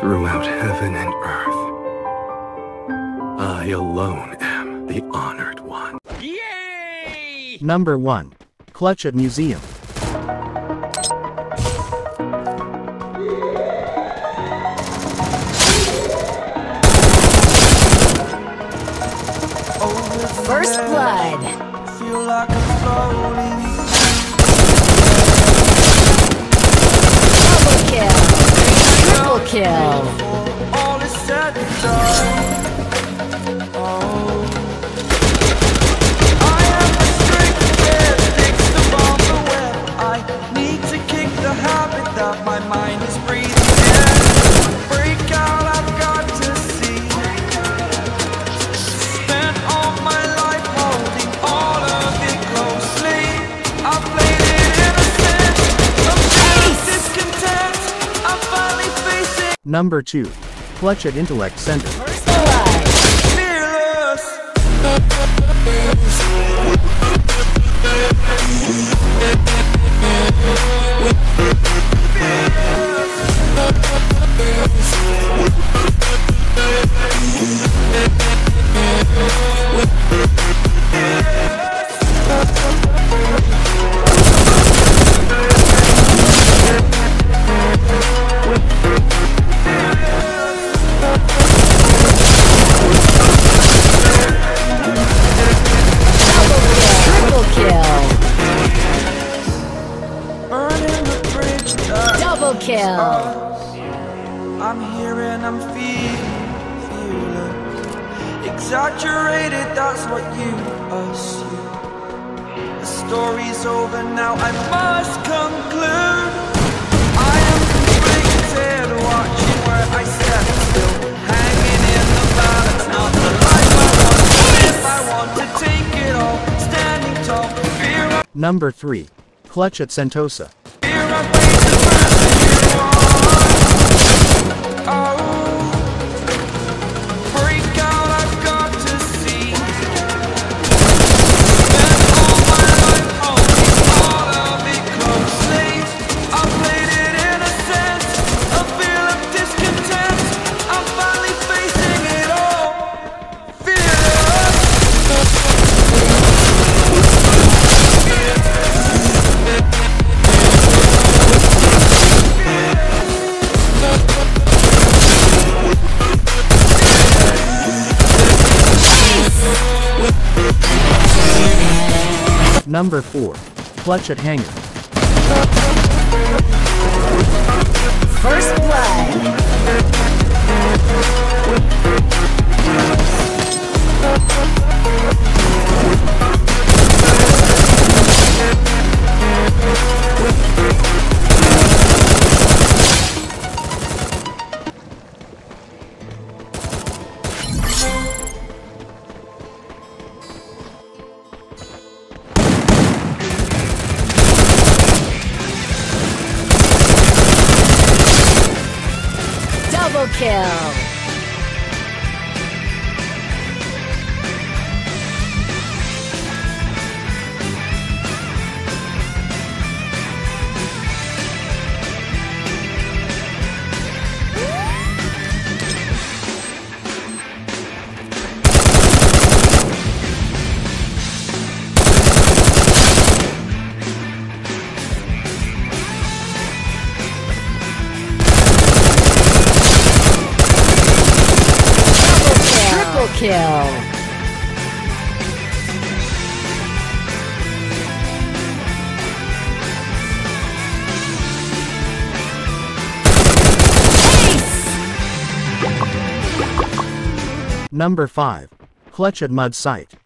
throughout heaven and earth. I alone am the honored one. Yay! Number 1. Clutch at Museum. First blood. Feel like I'm floating. Double kill. Triple kill. Number 2. Clutch at Intellect Center. First that Double kill. I'm here and I'm feeling, feeling Exaggerated, that's what you assume The story's over now, I must conclude I am conflicted, watching where I step still Hanging in the balance, not the life I want to live I want to take it all, standing tall Fear Number 3. Clutch at Sentosa. Oh, my God. Number 4. Clutch at Hangar. First blood. Kill. Number 5. Clutch at Mud Site.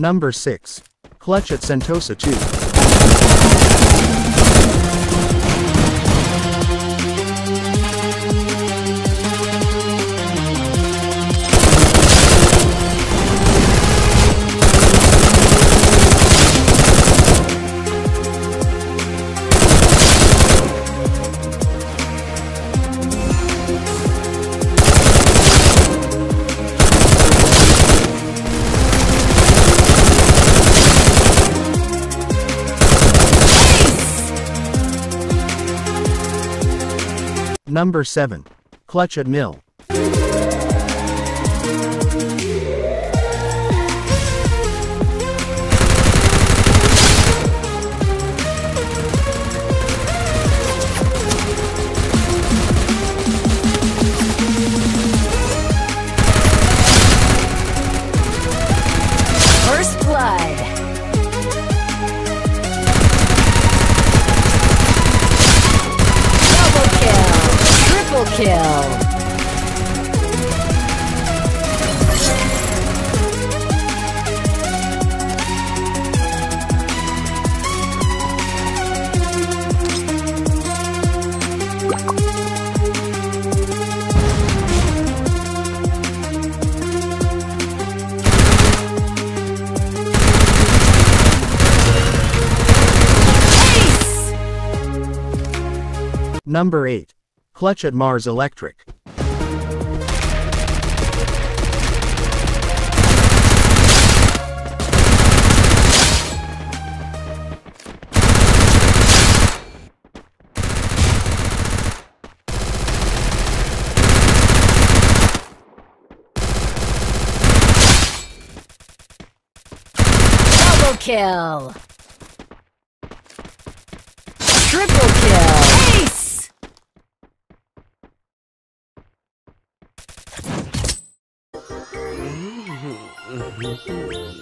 Number 6. Clutch at Sentosa 2. Number 7. Clutch at Mill. Kill. Number 8. Clutch at Mars Electric. Double kill. Triple kill. Música